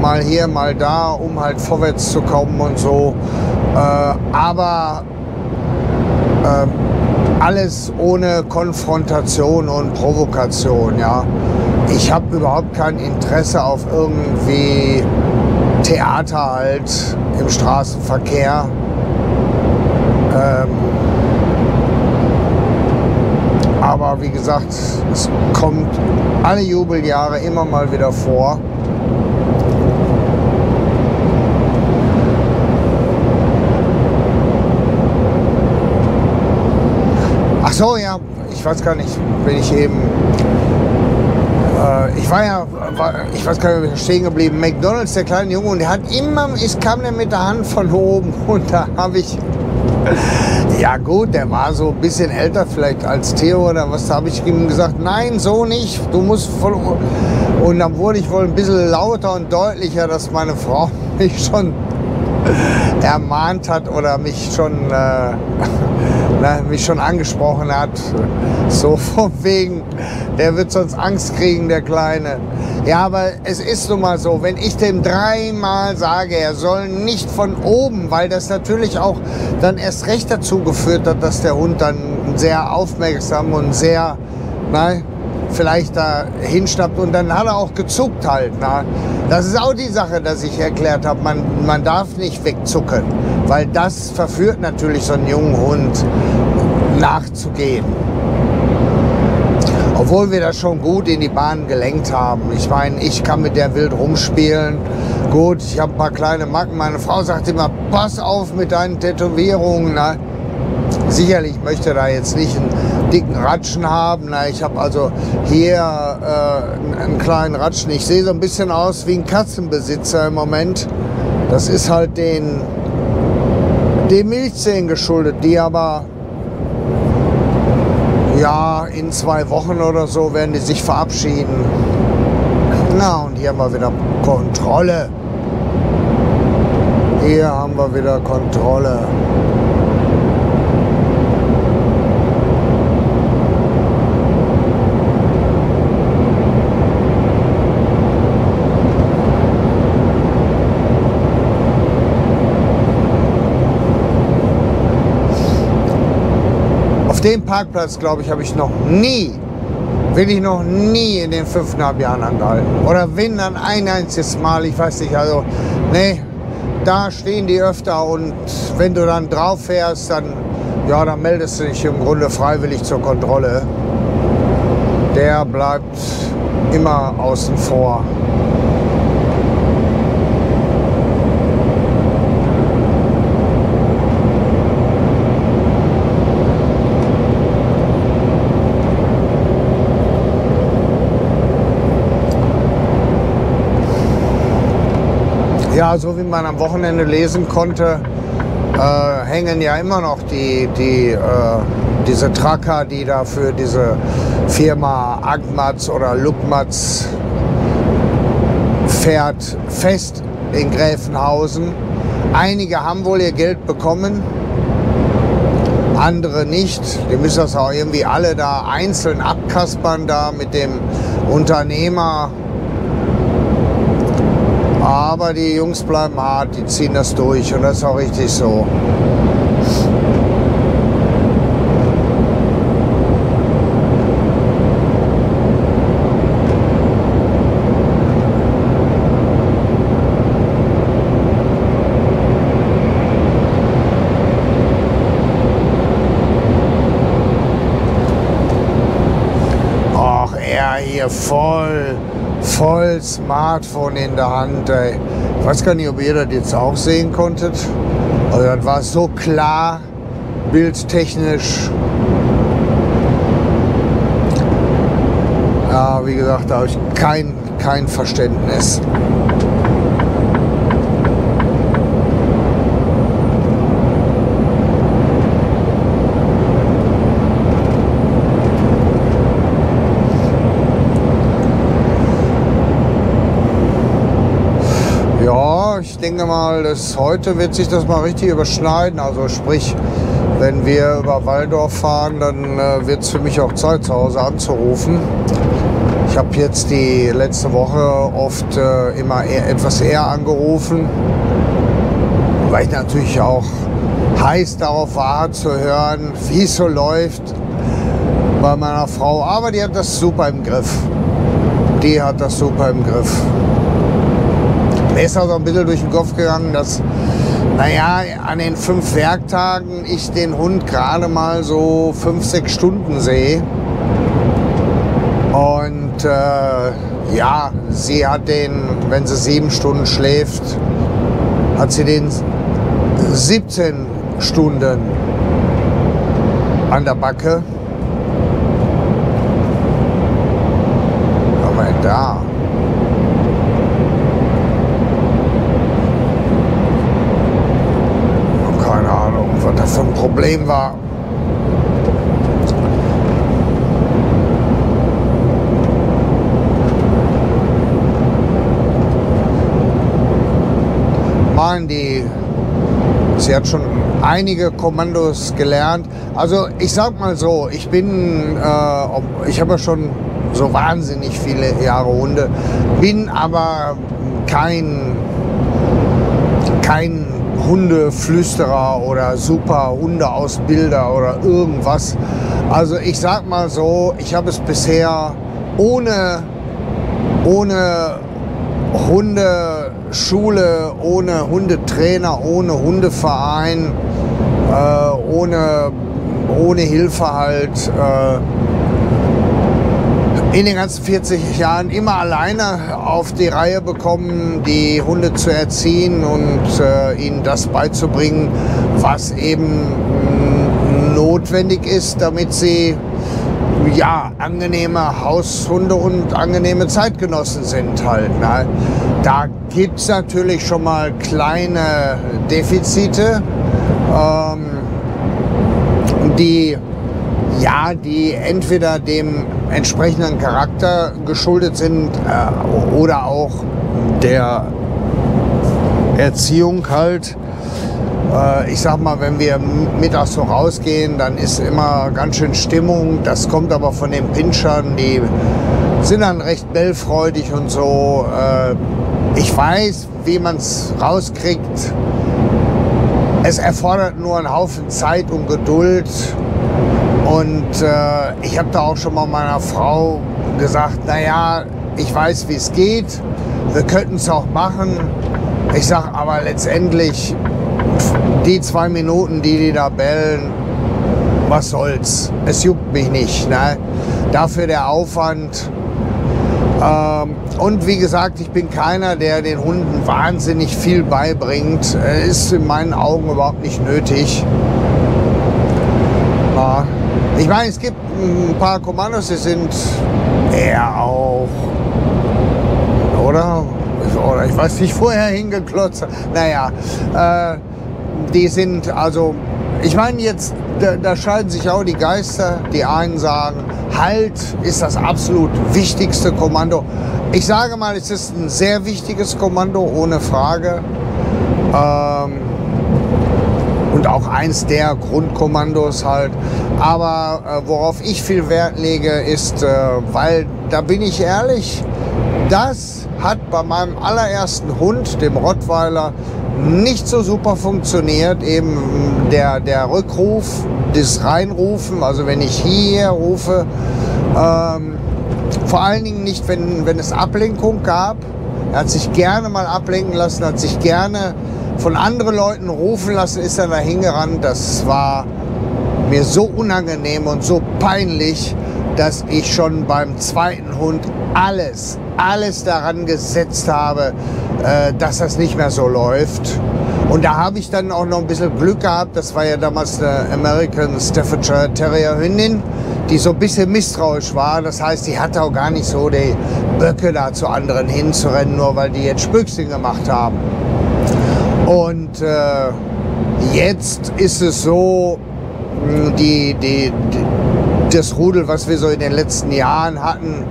mal hier, mal da, um halt vorwärts zu kommen und so. Äh, aber äh, alles ohne Konfrontation und Provokation, ja. Ich habe überhaupt kein Interesse auf irgendwie Theater halt im Straßenverkehr. Ähm, aber wie gesagt, es kommt alle Jubeljahre immer mal wieder vor. Ach so, ja, ich weiß gar nicht, bin ich eben ich war ja, war, ich weiß gar nicht, stehen geblieben. McDonalds, der kleine Junge, und der hat immer, ich kam der mit der Hand von oben und da habe ich, ja gut, der war so ein bisschen älter vielleicht als Theo oder was, da habe ich ihm gesagt, nein, so nicht, du musst voll. Und dann wurde ich wohl ein bisschen lauter und deutlicher, dass meine Frau mich schon ermahnt hat oder mich schon, äh, na, mich schon angesprochen hat. So von wegen, der wird sonst Angst kriegen, der Kleine. Ja, aber es ist nun mal so, wenn ich dem dreimal sage, er soll nicht von oben, weil das natürlich auch dann erst recht dazu geführt hat, dass der Hund dann sehr aufmerksam und sehr, nein, vielleicht da hinschnappt und dann hat er auch gezuckt halt. Na. Das ist auch die Sache, dass ich erklärt habe, man, man darf nicht wegzucken, weil das verführt natürlich so einen jungen Hund nachzugehen. Obwohl wir das schon gut in die Bahn gelenkt haben. Ich meine, ich kann mit der wild rumspielen. Gut, ich habe ein paar kleine Macken. Meine Frau sagt immer, pass auf mit deinen Tätowierungen. Na. Sicherlich möchte da jetzt nicht einen dicken Ratschen haben. Na, ich habe also hier äh, einen kleinen Ratschen. Ich sehe so ein bisschen aus wie ein Katzenbesitzer im Moment. Das ist halt den, den Milchzähnen geschuldet, die aber ja in zwei Wochen oder so werden die sich verabschieden. Na, und hier haben wir wieder Kontrolle. Hier haben wir wieder Kontrolle. Dem Parkplatz, glaube ich, habe ich noch nie bin ich noch nie in den fünfeinhalb Jahren angehalten. Oder wenn dann ein einziges Mal, ich weiß nicht, also, nee, da stehen die öfter und wenn du dann drauf fährst, dann, ja, dann meldest du dich im Grunde freiwillig zur Kontrolle. Der bleibt immer außen vor. Ja, so wie man am Wochenende lesen konnte, äh, hängen ja immer noch die, die, äh, diese Tracker, die da für diese Firma Agmatz oder Lukmatz fährt, fest in Gräfenhausen. Einige haben wohl ihr Geld bekommen, andere nicht. Die müssen das auch irgendwie alle da einzeln abkaspern, da mit dem Unternehmer aber die Jungs bleiben hart, die ziehen das durch und das ist auch richtig so. Er voll voll Smartphone in der Hand. Ey. Ich weiß gar nicht, ob ihr das jetzt auch sehen konntet. Also das war so klar, bildtechnisch. Ja, wie gesagt, da habe ich kein, kein Verständnis. ich denke mal, dass heute wird sich das mal richtig überschneiden. Also sprich, wenn wir über Waldorf fahren, dann äh, wird es für mich auch Zeit, zu Hause anzurufen. Ich habe jetzt die letzte Woche oft äh, immer eher, etwas eher angerufen, weil ich natürlich auch heiß darauf war zu hören, wie es so läuft bei meiner Frau. Aber die hat das super im Griff. Die hat das super im Griff. Mir ist auch so ein bisschen durch den Kopf gegangen, dass, naja, an den fünf Werktagen ich den Hund gerade mal so fünf, sechs Stunden sehe. Und äh, ja, sie hat den, wenn sie sieben Stunden schläft, hat sie den 17 Stunden an der Backe. Aber da. so ein Problem war. Malen die, sie hat schon einige Kommandos gelernt. Also ich sag mal so, ich bin, äh, ich habe ja schon so wahnsinnig viele Jahre Hunde, bin aber kein, kein Hundeflüsterer oder super Hundeausbilder oder irgendwas. Also ich sag mal so, ich habe es bisher ohne, ohne Hundeschule, ohne Hundetrainer, ohne Hundeverein, äh, ohne, ohne Hilfe halt. Äh, in den ganzen 40 Jahren immer alleine auf die Reihe bekommen, die Hunde zu erziehen und äh, ihnen das beizubringen, was eben mm, notwendig ist, damit sie ja, angenehme Haushunde und angenehme Zeitgenossen sind halt. Ne? Da gibt es natürlich schon mal kleine Defizite, ähm, die ja, die entweder dem entsprechenden Charakter geschuldet sind äh, oder auch der Erziehung halt. Äh, ich sag mal, wenn wir mittags so rausgehen, dann ist immer ganz schön Stimmung. Das kommt aber von den Pinschern, die sind dann recht bellfreudig und so. Äh, ich weiß, wie man es rauskriegt. Es erfordert nur einen Haufen Zeit und Geduld Und äh, ich habe da auch schon mal meiner Frau gesagt, naja, ich weiß, wie es geht, wir könnten es auch machen. Ich sage aber letztendlich, die zwei Minuten, die die da bellen, was soll's, es juckt mich nicht. Ne? Dafür der Aufwand. Ähm, und wie gesagt, ich bin keiner, der den Hunden wahnsinnig viel beibringt. Ist in meinen Augen überhaupt nicht nötig. Ich meine, es gibt ein paar Kommandos, die sind eher auch, oder? Oder ich weiß nicht, vorher hingeklotzt. Naja, äh, die sind also, ich meine jetzt, da, da scheiden sich auch die Geister. Die einen sagen, Halt ist das absolut wichtigste Kommando. Ich sage mal, es ist ein sehr wichtiges Kommando, ohne Frage. Ähm, und auch eins der Grundkommandos halt. Aber äh, worauf ich viel Wert lege, ist, äh, weil da bin ich ehrlich, das hat bei meinem allerersten Hund, dem Rottweiler, nicht so super funktioniert. Eben der, der Rückruf, das Reinrufen, also wenn ich hier rufe, ähm, vor allen Dingen nicht, wenn, wenn es Ablenkung gab. Er hat sich gerne mal ablenken lassen, hat sich gerne von anderen Leuten rufen lassen, ist er da hingerannt. Das war mir so unangenehm und so peinlich, dass ich schon beim zweiten Hund alles, alles daran gesetzt habe, äh, dass das nicht mehr so läuft. Und da habe ich dann auch noch ein bisschen Glück gehabt. Das war ja damals eine American Staffordshire Terrier Hündin, die so ein bisschen misstrauisch war. Das heißt, die hatte auch gar nicht so die Böcke da zu anderen hinzurennen, nur weil die jetzt Spüchsen gemacht haben. Und äh, jetzt ist es so, die, die, die, das Rudel, was wir so in den letzten Jahren hatten,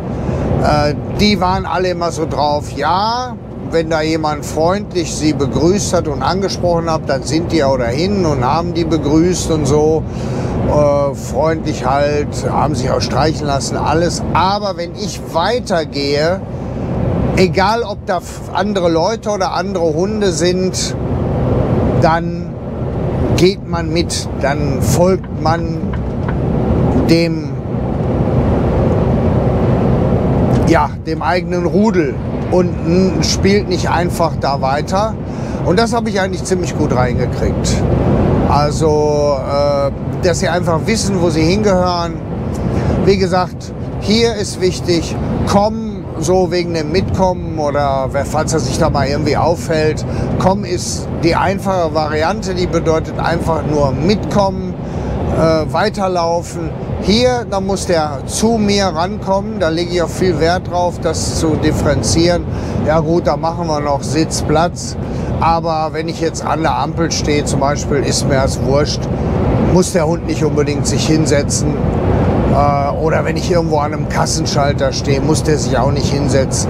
äh, die waren alle immer so drauf, ja, wenn da jemand freundlich sie begrüßt hat und angesprochen hat, dann sind die auch dahin und haben die begrüßt und so. Äh, freundlich halt, haben sich auch streichen lassen, alles. Aber wenn ich weitergehe, egal ob da andere Leute oder andere Hunde sind, dann geht man mit, dann folgt man dem, ja, dem eigenen Rudel und spielt nicht einfach da weiter. Und das habe ich eigentlich ziemlich gut reingekriegt. Also, äh, dass sie einfach wissen, wo sie hingehören. Wie gesagt, hier ist wichtig, kommen so wegen dem Mitkommen oder falls er sich da mal irgendwie auffällt. Kommen ist die einfache Variante, die bedeutet einfach nur mitkommen, äh, weiterlaufen. Hier, da muss der zu mir rankommen. Da lege ich auch viel Wert drauf, das zu differenzieren. Ja gut, da machen wir noch Sitzplatz. Aber wenn ich jetzt an der Ampel stehe zum Beispiel, ist mir das wurscht. Muss der Hund nicht unbedingt sich hinsetzen. Äh, oder wenn ich irgendwo an einem Kassenschalter stehe, muss der sich auch nicht hinsetzen.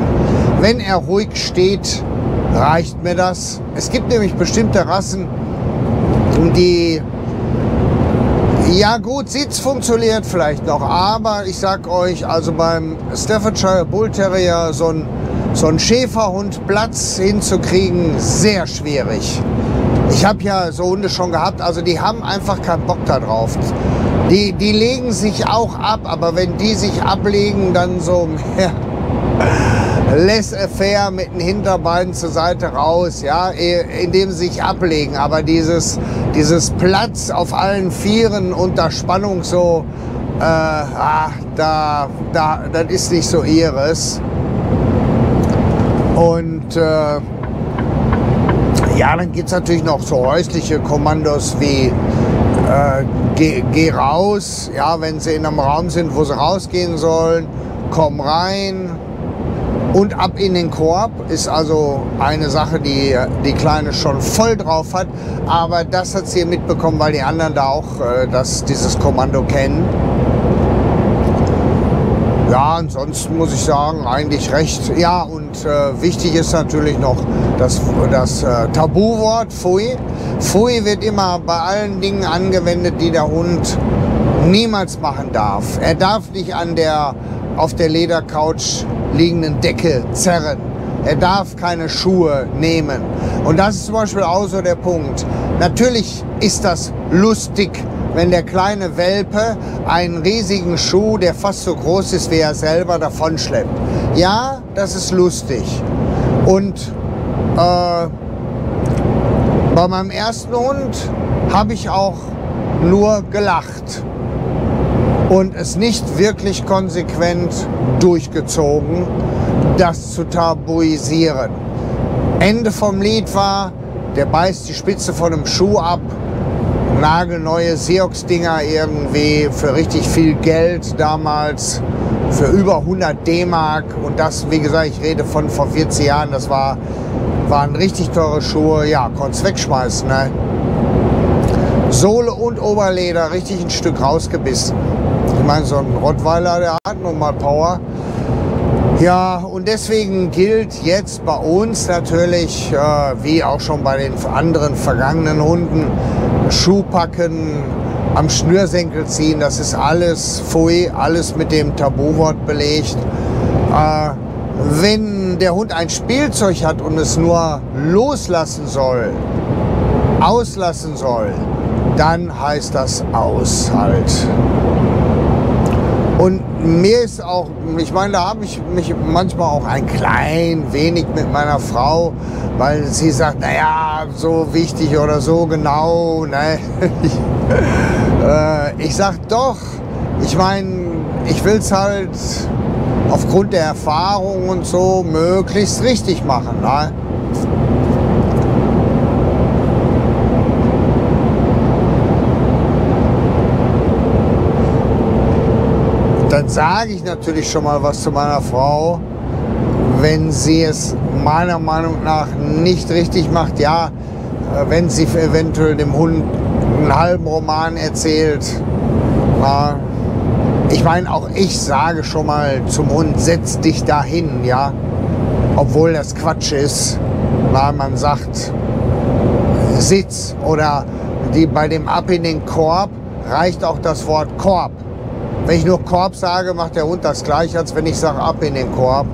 Wenn er ruhig steht, reicht mir das. Es gibt nämlich bestimmte Rassen, die ja gut, Sitz funktioniert vielleicht noch, aber ich sag euch, also beim Staffordshire Bull Terrier so ein, so ein Schäferhund Platz hinzukriegen, sehr schwierig. Ich habe ja so Hunde schon gehabt, also die haben einfach keinen Bock da drauf. Die, die legen sich auch ab, aber wenn die sich ablegen, dann so mehr laissez-faire mit den Hinterbeinen zur Seite raus, ja, indem sie sich ablegen. Aber dieses, dieses Platz auf allen Vieren unter Spannung so, äh, ah, da, da, das ist nicht so ihres. Und äh, ja, dann gibt es natürlich noch so häusliche Kommandos wie äh, geh, geh raus, ja, wenn sie in einem Raum sind, wo sie rausgehen sollen, komm rein, und ab in den Korb ist also eine Sache, die die Kleine schon voll drauf hat. Aber das hat sie mitbekommen, weil die anderen da auch äh, das, dieses Kommando kennen. Ja, ansonsten muss ich sagen, eigentlich recht. Ja, und äh, wichtig ist natürlich noch das, das äh, Tabuwort Pfui. Pfui wird immer bei allen Dingen angewendet, die der Hund niemals machen darf. Er darf nicht an der, auf der Ledercouch liegenden Decke zerren. Er darf keine Schuhe nehmen. Und das ist zum Beispiel auch so der Punkt. Natürlich ist das lustig, wenn der kleine Welpe einen riesigen Schuh, der fast so groß ist wie er selber, davonschleppt. Ja, das ist lustig. Und äh, bei meinem ersten Hund habe ich auch nur gelacht und es nicht wirklich konsequent durchgezogen, das zu tabuisieren. Ende vom Lied war, der beißt die Spitze von einem Schuh ab, nagelneue Seox-Dinger irgendwie für richtig viel Geld damals, für über 100 D-Mark und das, wie gesagt, ich rede von vor 40 Jahren, das war, waren richtig teure Schuhe, ja, konnte es wegschmeißen, ne? Sohle und Oberleder richtig ein Stück rausgebissen. Ich meine, so ein Rottweiler, der hat nun mal Power. Ja, und deswegen gilt jetzt bei uns natürlich, äh, wie auch schon bei den anderen vergangenen Hunden, Schuh packen, am Schnürsenkel ziehen, das ist alles Pfui, alles mit dem Tabuwort belegt. Äh, wenn der Hund ein Spielzeug hat und es nur loslassen soll, auslassen soll, dann heißt das aus halt. Und mir ist auch, ich meine, da habe ich mich manchmal auch ein klein wenig mit meiner Frau, weil sie sagt, naja, so wichtig oder so genau. Ne? Äh, ich sag doch, ich meine, ich will es halt aufgrund der Erfahrung und so möglichst richtig machen. Ne? Dann sage ich natürlich schon mal was zu meiner Frau. Wenn sie es meiner Meinung nach nicht richtig macht, ja, äh, wenn sie eventuell dem Hund einen halben Roman erzählt, na, ich meine, auch ich sage schon mal zum Hund, setz dich dahin, ja, obwohl das Quatsch ist, weil man sagt, Sitz oder die, bei dem Ab in den Korb reicht auch das Wort Korb. Wenn ich nur Korb sage, macht der Hund das gleich, als wenn ich sage, ab in den Korb.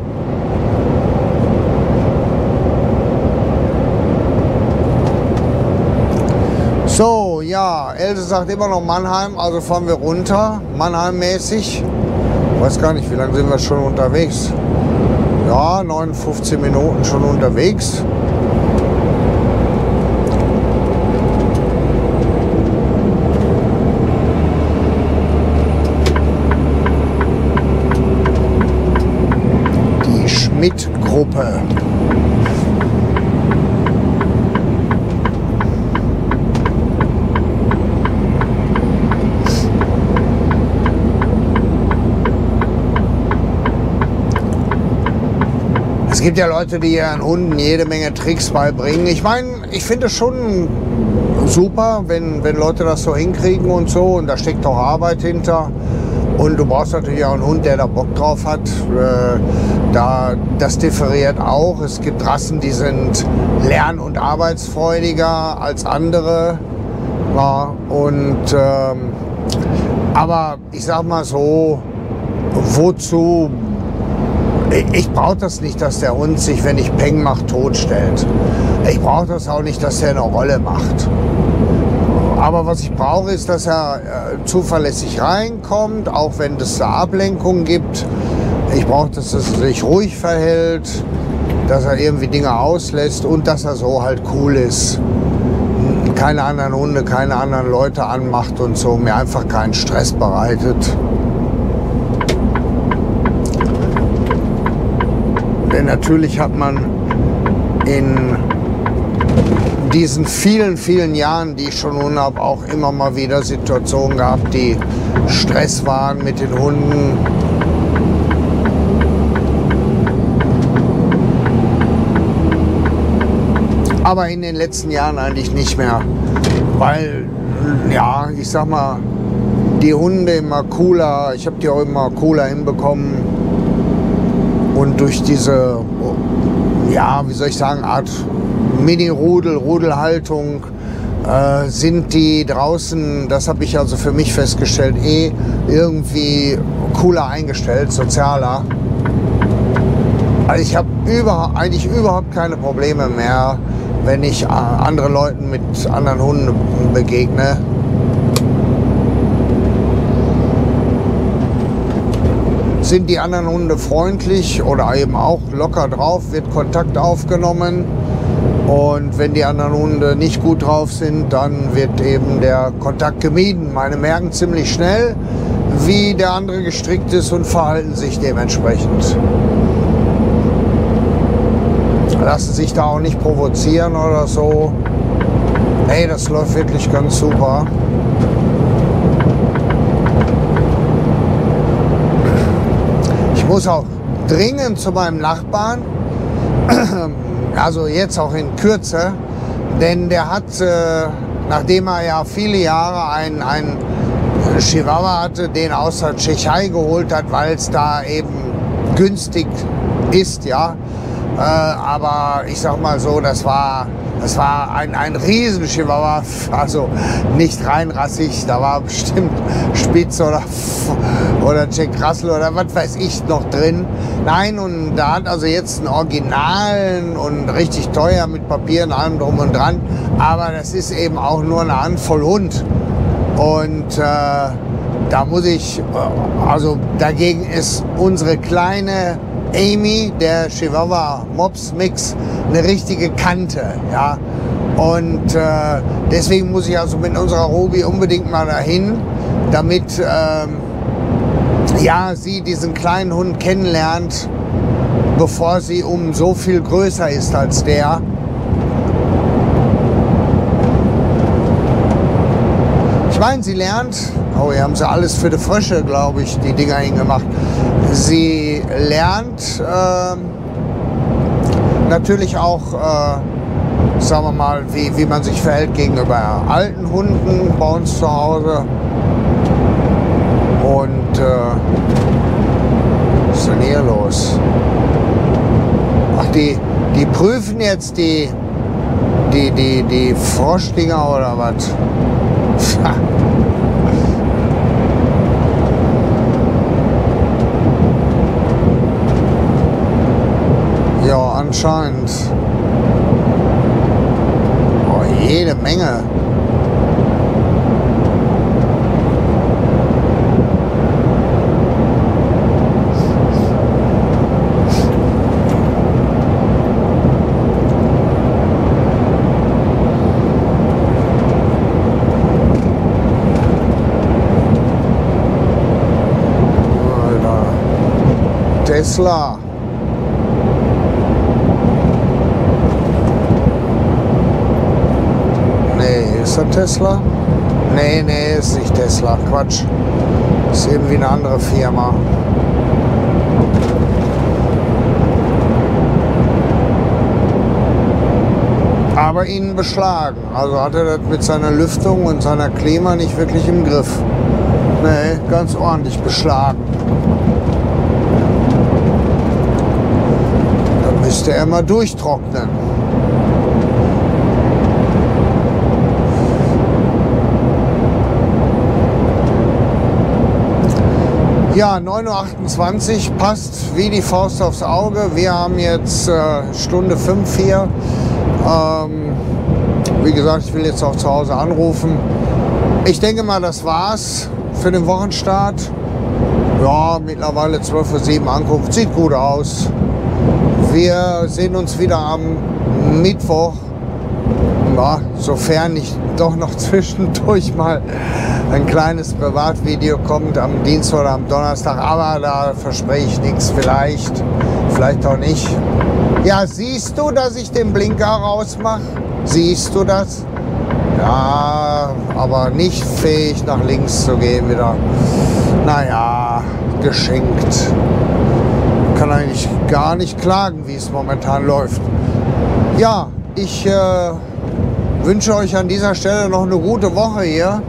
So, ja, Else sagt immer noch Mannheim, also fahren wir runter, Mannheim-mäßig. Weiß gar nicht, wie lange sind wir schon unterwegs? Ja, 59 Minuten schon unterwegs. Mitgruppe. Es gibt ja Leute, die ihren Hunden jede Menge Tricks beibringen. Ich meine, ich finde es schon super, wenn, wenn Leute das so hinkriegen und so. Und da steckt auch Arbeit hinter. Und du brauchst natürlich auch einen Hund, der da Bock drauf hat. Äh, da, das differiert auch. Es gibt Rassen, die sind lern- und arbeitsfreudiger als andere. Ja, und, ähm, aber ich sag mal so, wozu? Ich, ich brauche das nicht, dass der Hund sich, wenn ich Peng mache, totstellt. Ich brauche das auch nicht, dass er eine Rolle macht. Aber was ich brauche, ist, dass er äh, zuverlässig reinkommt, auch wenn es da Ablenkungen gibt. Ich brauche, dass er sich ruhig verhält, dass er irgendwie Dinge auslässt und dass er so halt cool ist. Keine anderen Hunde, keine anderen Leute anmacht und so, mir einfach keinen Stress bereitet. Denn natürlich hat man in diesen vielen, vielen Jahren, die ich schon nun habe, auch immer mal wieder Situationen gehabt, die Stress waren mit den Hunden. Aber in den letzten Jahren eigentlich nicht mehr, weil, ja, ich sag mal, die Hunde immer cooler, ich habe die auch immer cooler hinbekommen. Und durch diese, ja, wie soll ich sagen, Art Mini-Rudel, Rudelhaltung, äh, sind die draußen, das habe ich also für mich festgestellt, eh irgendwie cooler eingestellt, sozialer. Also ich habe über, eigentlich überhaupt keine Probleme mehr, wenn ich äh, anderen Leuten mit anderen Hunden begegne. Sind die anderen Hunde freundlich oder eben auch locker drauf, wird Kontakt aufgenommen. Und wenn die anderen Hunde nicht gut drauf sind, dann wird eben der Kontakt gemieden. Meine merken ziemlich schnell, wie der andere gestrickt ist und verhalten sich dementsprechend. Lassen sich da auch nicht provozieren oder so. Hey, das läuft wirklich ganz super. Ich muss auch dringend zu meinem Nachbarn also jetzt auch in Kürze, denn der hat, äh, nachdem er ja viele Jahre ein, ein Chihuahua hatte, den aus der Tschechei geholt hat, weil es da eben günstig ist, ja. Äh, aber ich sag mal so, das war das war ein, ein Riesen-Chihuahua, also nicht reinrassig, da war bestimmt Spitz oder, oder Jack Russell oder was weiß ich noch drin. Nein, und da hat also jetzt einen Originalen und richtig teuer mit Papieren, allem drum und dran. Aber das ist eben auch nur eine Handvoll Hund. Und äh, da muss ich, äh, also dagegen ist unsere kleine Amy, der Chihuahua Mops Mix, eine richtige Kante. Ja? Und äh, deswegen muss ich also mit unserer Robi unbedingt mal dahin, damit ähm, ja, sie diesen kleinen Hund kennenlernt, bevor sie um so viel größer ist als der. Ich meine, sie lernt, oh, hier haben sie alles für die Frösche, glaube ich, die Dinger hingemacht. Sie lernt äh, natürlich auch, äh, sagen wir mal, wie, wie man sich verhält gegenüber alten Hunden bei uns zu Hause. Und äh, los? Ach, die, die prüfen jetzt die, die, die, die Froschdinger oder was? anscheinend. Oh, jede Menge. Tesla. Ist das Tesla? Nee, nee, ist nicht Tesla. Quatsch. Ist irgendwie eine andere Firma. Aber ihn beschlagen. Also hat er das mit seiner Lüftung und seiner Klima nicht wirklich im Griff. Nee, ganz ordentlich beschlagen. Da müsste er mal durchtrocknen. Ja, 9.28 Uhr passt wie die Faust aufs Auge. Wir haben jetzt äh, Stunde 5 hier. Ähm, wie gesagt, ich will jetzt auch zu Hause anrufen. Ich denke mal, das war's für den Wochenstart. Ja, mittlerweile 12.07 Uhr Ankunft. Sieht gut aus. Wir sehen uns wieder am Mittwoch. Ja, sofern ich doch noch zwischendurch mal ein kleines Privatvideo kommt am Dienstag oder am Donnerstag, aber da verspreche ich nichts. Vielleicht, vielleicht auch nicht. Ja, siehst du, dass ich den Blinker rausmache? Siehst du das? Ja, aber nicht fähig nach links zu gehen wieder. Naja, geschenkt. Kann eigentlich gar nicht klagen, wie es momentan läuft. Ja, ich äh, wünsche euch an dieser Stelle noch eine gute Woche hier.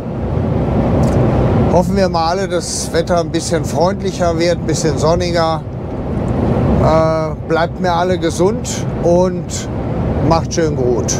Hoffen wir mal alle, dass das Wetter ein bisschen freundlicher wird, ein bisschen sonniger. Äh, bleibt mir alle gesund und macht schön gut.